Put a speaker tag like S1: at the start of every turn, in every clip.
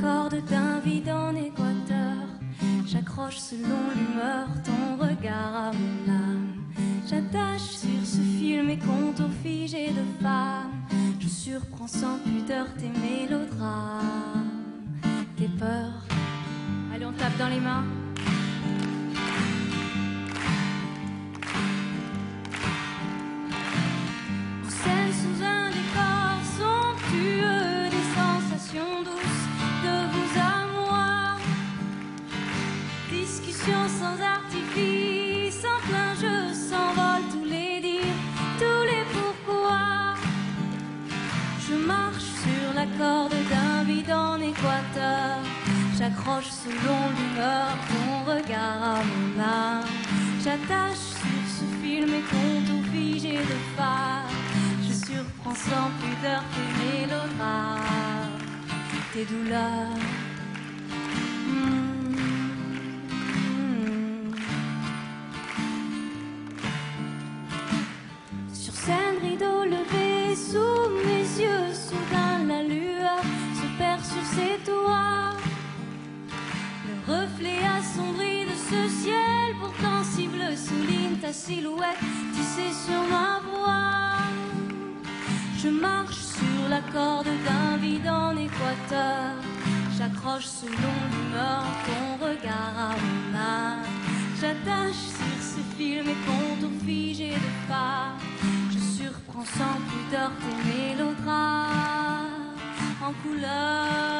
S1: corde d'un vide en équateur. J'accroche selon l'humeur ton regard à mon âme. J'attache sur ce fil mes contours figés de femmes. Je surprends sans pudeur tes mélodrames, tes peurs. Allez, on tape dans les mains. Discussion sans artifice, en plein jeu s'envolent tous les dires, tous les pourquoi. Je marche sur la corde d'un vide en équateur. J'accroche selon l'humeur ton regard à mon âme. J'attache sur ce fil mes contours figés de phare. Je surprends sans pudeur tes mélodrames, tes douleurs. Ce ciel, pourtant si bleu, souligne ta silhouette tissée sur ma voix. Je marche sur la corde d'un vide en équateur. J'accroche selon l'humeur ton regard à mon âme. J'attache sur ce fil mes contours figés de phare. Je surprends sans pudeur tes mélodrames en couleur.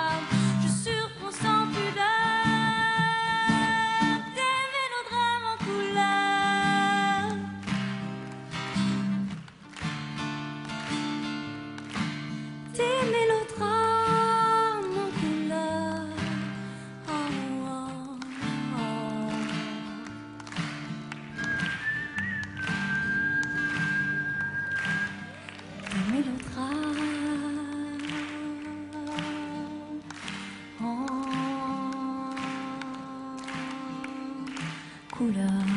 S1: en couleur.